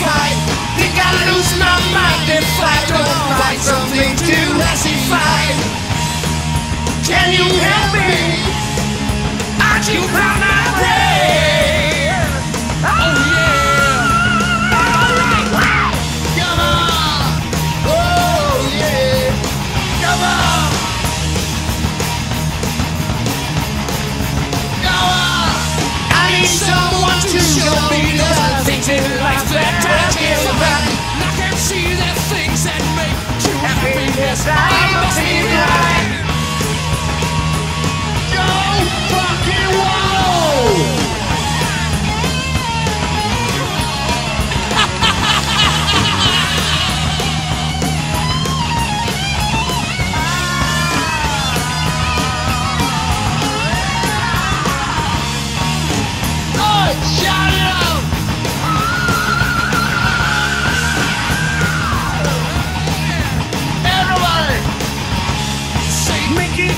fight. Think I lose my mind if I don't find something to classify. Can you help me? Occupy my brain. Oh yeah. Alright. Come on. Oh yeah. Come on. On. I need someone to show me that I think that I care about. I can see the things that make you happy. I must be.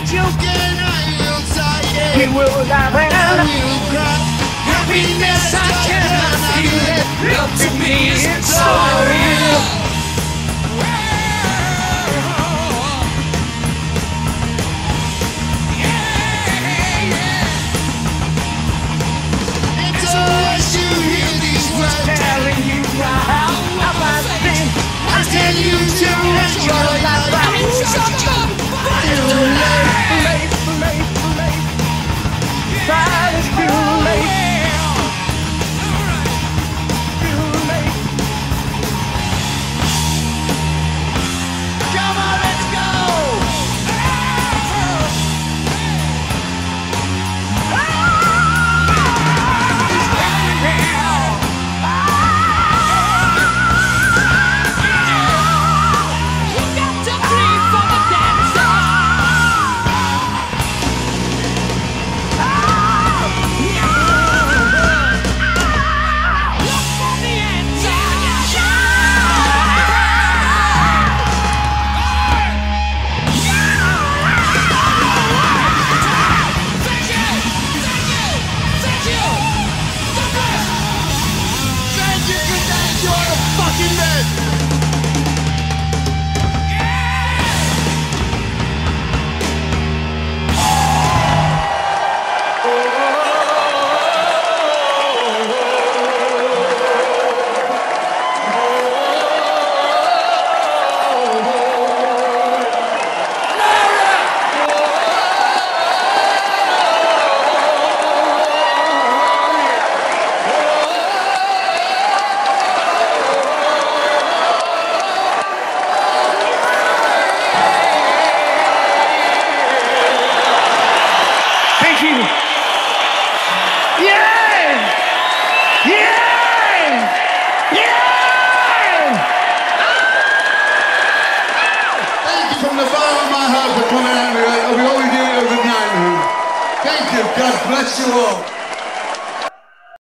Joke, Get outside, we yeah. will laugh and Happiness, I cannot feel it. Love to me is so real. The bottom of my heart for coming out here. We always do every night. Thank you. God bless you all.